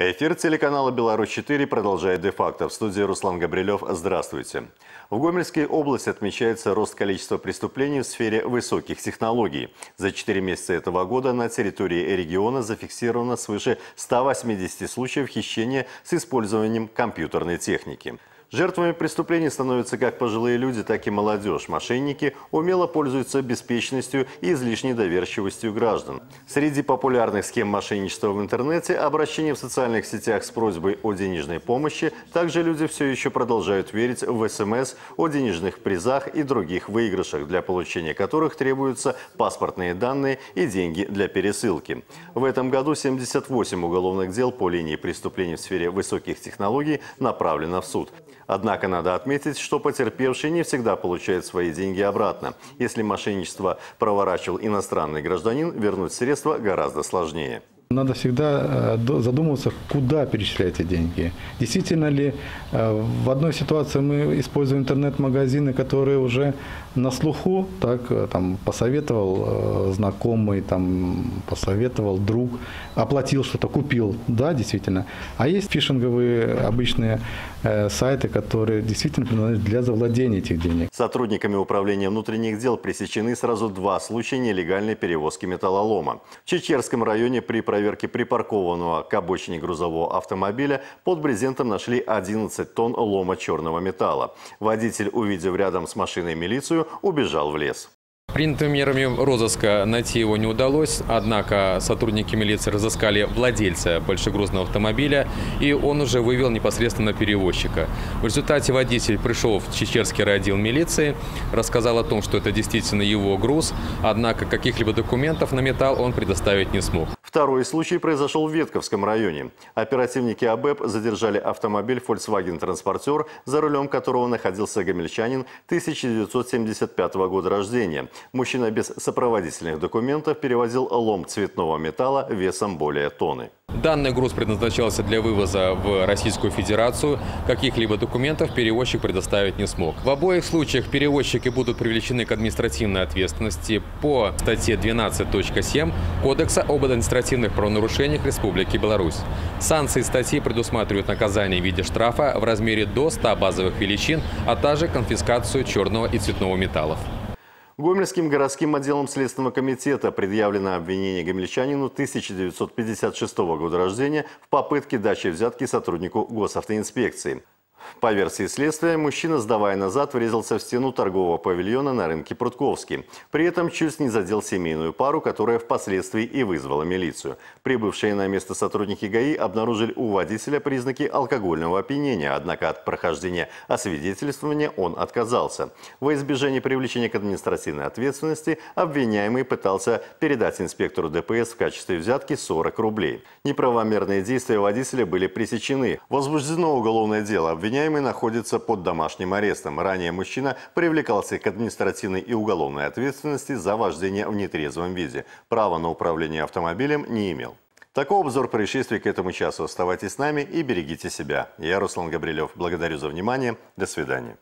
Эфир телеканала «Беларусь-4» продолжает де-факто. В студии Руслан Габрилев. Здравствуйте. В Гомельской области отмечается рост количества преступлений в сфере высоких технологий. За 4 месяца этого года на территории региона зафиксировано свыше 180 случаев хищения с использованием компьютерной техники. Жертвами преступлений становятся как пожилые люди, так и молодежь. Мошенники умело пользуются беспечностью и излишней доверчивостью граждан. Среди популярных схем мошенничества в интернете – обращение в социальных сетях с просьбой о денежной помощи. Также люди все еще продолжают верить в СМС о денежных призах и других выигрышах, для получения которых требуются паспортные данные и деньги для пересылки. В этом году 78 уголовных дел по линии преступлений в сфере высоких технологий направлено в суд. Однако надо отметить, что потерпевший не всегда получает свои деньги обратно. Если мошенничество проворачивал иностранный гражданин, вернуть средства гораздо сложнее. Надо всегда э, задумываться, куда перечислять эти деньги. Действительно ли э, в одной ситуации мы используем интернет-магазины, которые уже на слуху, так, э, там, посоветовал знакомый, там, посоветовал друг, оплатил что-то, купил, да, действительно. А есть фишинговые обычные сайты, которые действительно предназначены для завладения этих денег. Сотрудниками управления внутренних дел пресечены сразу два случая нелегальной перевозки металлолома. В Чечерском районе при проверке припаркованного к обочине грузового автомобиля под брезентом нашли 11 тонн лома черного металла. Водитель, увидев рядом с машиной милицию, убежал в лес. Принятыми мерами розыска найти его не удалось, однако сотрудники милиции разыскали владельца большегрузного автомобиля, и он уже вывел непосредственно перевозчика. В результате водитель пришел в Чечерский райотдел милиции, рассказал о том, что это действительно его груз, однако каких-либо документов на металл он предоставить не смог. Второй случай произошел в Ветковском районе. Оперативники АБЭП задержали автомобиль Volkswagen Transporter, за рулем которого находился гомельчанин 1975 года рождения. Мужчина без сопроводительных документов перевозил лом цветного металла весом более тонны. Данный груз предназначался для вывоза в Российскую Федерацию. Каких-либо документов перевозчик предоставить не смог. В обоих случаях перевозчики будут привлечены к административной ответственности по статье 12.7 Кодекса об административных правонарушениях Республики Беларусь. Санкции статьи предусматривают наказание в виде штрафа в размере до 100 базовых величин, а также конфискацию черного и цветного металлов. Гомельским городским отделом Следственного комитета предъявлено обвинение гомельчанину 1956 года рождения в попытке дачи взятки сотруднику госавтоинспекции. По версии следствия, мужчина, сдавая назад, врезался в стену торгового павильона на рынке Прутковский. При этом чуть не задел семейную пару, которая впоследствии и вызвала милицию. Прибывшие на место сотрудники ГАИ обнаружили у водителя признаки алкогольного опьянения, однако от прохождения освидетельствования он отказался. Во избежание привлечения к административной ответственности обвиняемый пытался передать инспектору ДПС в качестве взятки 40 рублей. Неправомерные действия водителя были пресечены. Возбуждено уголовное дело. Обвиняемый находится под домашним арестом. Ранее мужчина привлекался к административной и уголовной ответственности за вождение в нетрезвом виде. Право на управление автомобилем не имел. Такой обзор происшествий к этому часу. Оставайтесь с нами и берегите себя. Я Руслан Габрилев. Благодарю за внимание. До свидания.